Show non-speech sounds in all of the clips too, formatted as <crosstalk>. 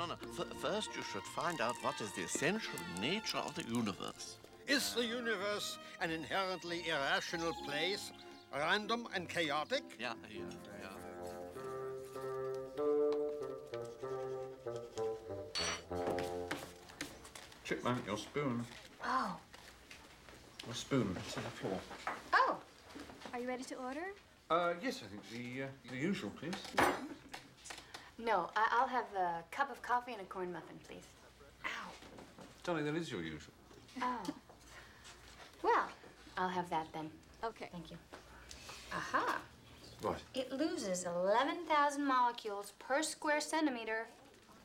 No, no. F- first, you should find out what is the essential nature of the universe. Is the universe an inherently irrational place, random and chaotic? Yeah, yeah, yeah. Chipmunk, your spoon. Oh. Your spoon. It's on the floor. Oh. Are you ready to order? Uh, yes, I think the uh, the usual, please. No, I- I'll have a cup of coffee and a corn muffin, please. Ow. Darling, that is your usual. Oh. Well, I'll have that then. Okay. Thank you. Aha. What? It loses 11,000 molecules per square centimeter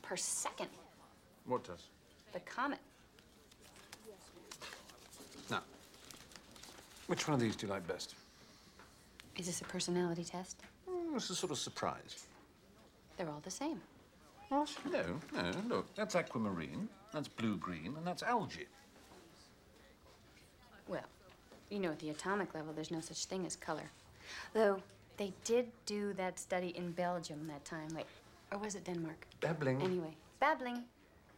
per second. What does? The comet. Now, which one of these do you like best? Is this a personality test? Mm, it's a sort of surprise. They're all the same. What? No, no. Look, that's aquamarine, that's blue-green, and that's algae. Well, you know, at the atomic level, there's no such thing as color. Though, they did do that study in Belgium that time. Wait, or was it Denmark? Babbling. Anyway, babbling.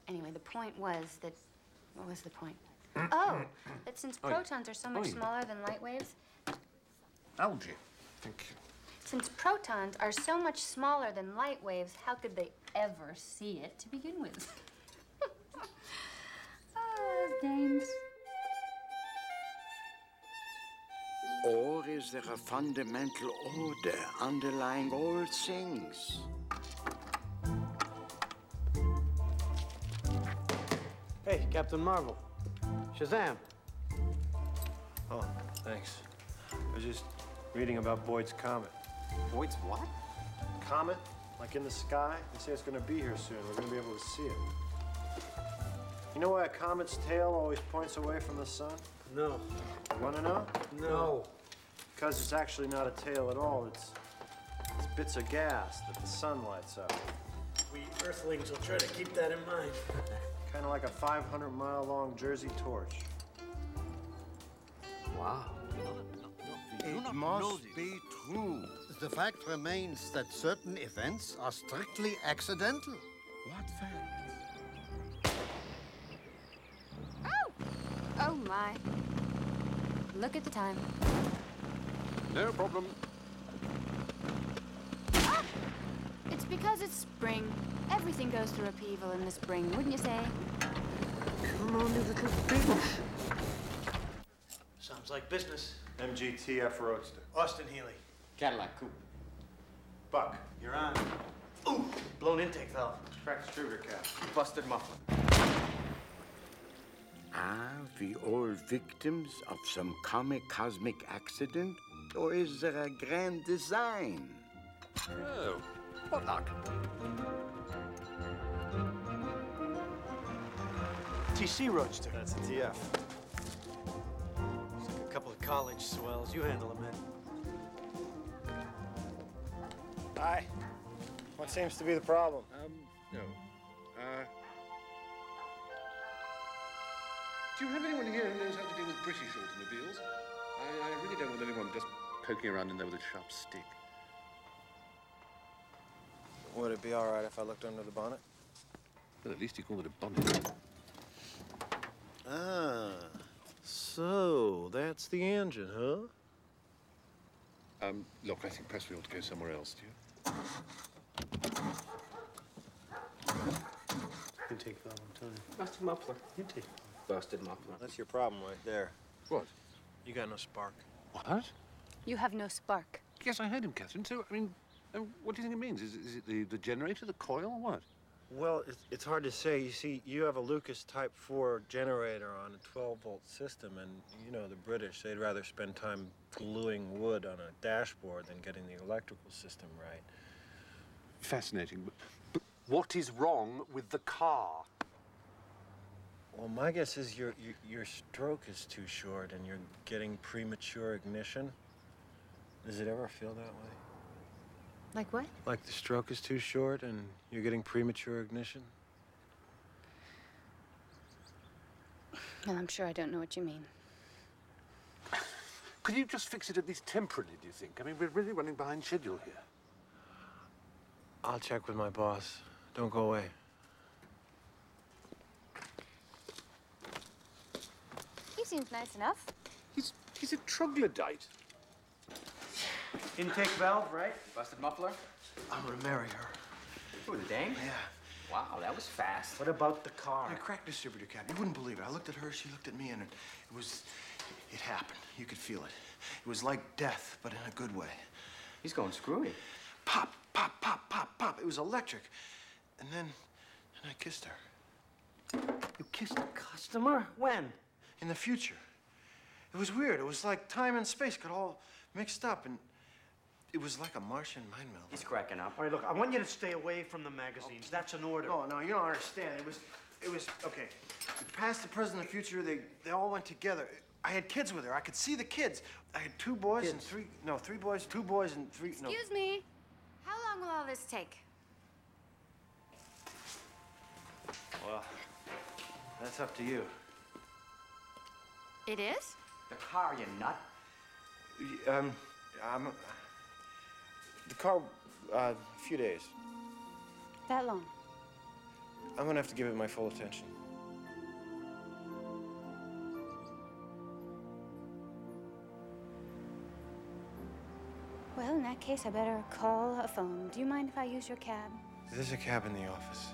Anyway, the point was that. What was the point? Mm-hmm. oh, that since oh, Oi. protons are so much oh, Oi. smaller than light waves, Algae. Thank you. Since protons are so much smaller than light waves, how could they ever see it to begin with? <laughs> Ah, oh, dames. Or is there a fundamental order underlying all things? Hey, Captain Marvel. Shazam. Oh, thanks. I was just reading about Boyd's Comet. Boyd's what? Comet? Like in the sky? They say it's gonna be here soon. We're gonna be able to see it. You know why a comet's tail always points away from the sun? No. You wanna know? No. Because it's actually not a tail at all. It's, it's bits of gas that the sun lights up. We Earthlings will try to keep that in mind. <laughs> Kind of like a 500 mile long Jersey torch. Wow. It must be true. The fact remains that certain events are strictly accidental. What fact? Oh! Oh, my. Look at the time. No problem. Ah! It's because it's spring. Everything goes through upheaval in the spring, wouldn't you say? Come on, you little bitch. Sounds like business. MGTF Roadster. Austin Healey. Cadillac Coupe. Buck. You're on. Ooh, blown intake valve. Cracked distributor cap. Busted muffler. Are we all victims of some comic cosmic accident? Or is there a grand design? Oh, what luck? TC Roadster. That's a TF. College swells. You handle them, man. Hi. What seems to be the problem? Um, no. Uh, do you have anyone here who knows how to deal with British automobiles? I, I really don't want anyone just poking around in there with a sharp stick. Would it be all right if I looked under the bonnet? Well, at least you call it a bonnet. Ah, so that's the engine, huh? Um, look, I think perhaps we ought to go somewhere else, do you? Intake valve, I'm telling you. Busted muffler. Intake. Busted muffler. That's your problem right there. What? You got no spark. What? You have no spark. Yes, I heard him, Catherine. So, I mean, um, what do you think it means? Is, is it the, the generator, the coil, or what? Well, it's, it's hard to say. You see, you have a Lucas Type 4 generator on a 12 volt system, and you know, the British, they'd rather spend time gluing wood on a dashboard than getting the electrical system right. Fascinating. But, but what is wrong with the car? Well, my guess is your, your, your stroke is too short and you're getting premature ignition. Does it ever feel that way? Like what? Like the stroke is too short and you're getting premature ignition? Well, I'm sure I don't know what you mean. Could you just fix it at least temporarily, do you think? I mean, we're really running behind schedule here. I'll check with my boss. Don't go away. He seems nice enough. He's, he's a troglodyte. Intake valve, right? Busted muffler? I'm gonna marry her. Ooh, the dame? Yeah. Wow, that was fast. What about the car? My crack distributor cap. You wouldn't believe it. I looked at her, she looked at me, and it, it was. It happened. You could feel it. It was like death, but in a good way. He's going screwy. Pop, pop, pop, pop, pop. It was electric. And then. And I kissed her. You kissed a customer? When? In the future. It was weird. It was like time and space got all mixed up, and it was like a Martian mind meld. He's cracking up. All right, look, I want you to stay away from the magazines. That's an order. No, no, you don't understand. It was, it was okay. The past, the present, the future. They, they all went together. I had kids with her. I could see the kids. I had two boys and three. No, three boys, two boys and three. No. Excuse me. How long will all this take? Well, that's up to you. It is? The car, you nut. Um, I'm. The car, uh, a few days. That long? I'm gonna have to give it my full attention. Well, in that case, I better call a phone. Do you mind if I use your cab? There's a cab in the office.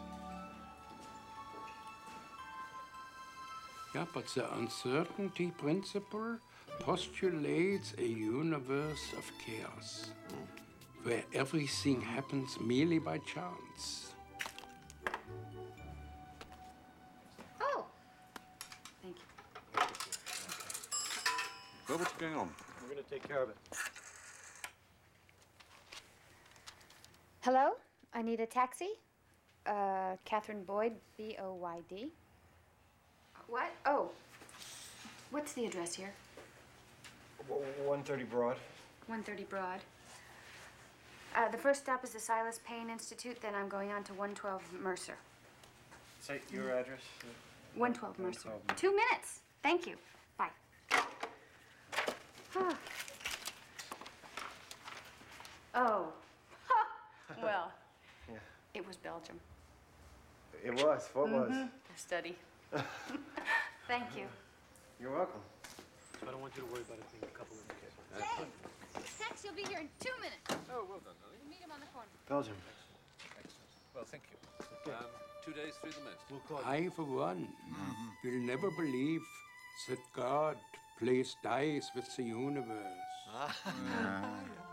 Yeah, but the uncertainty principle postulates a universe of chaos, where everything happens merely by chance. Oh. Thank you. Well, what's going on? We're gonna take care of it. Hello? I need a taxi. Uh, Catherine Boyd, B O Y D. What? Oh. What's the address here? 130 Broad. 130 Broad. Uh, the first stop is the Silas Payne Institute, then I'm going on to 112 Mercer. Say your address. 112 Mercer. 112. Two minutes. Thank you. Bye. <sighs> Oh. <laughs> well, Yeah. it was Belgium. It was. What was? A study. <laughs> Thank you. You're welcome. I don't want you to worry about it being a couple of days. Taxi will be here in two minutes. Oh, well done, darling. Meet him on the corner. Belgium. Well, thank you. Um, two days through the most. We'll call you. I, for one, will never believe that God plays dice with the universe. <laughs> We're wasting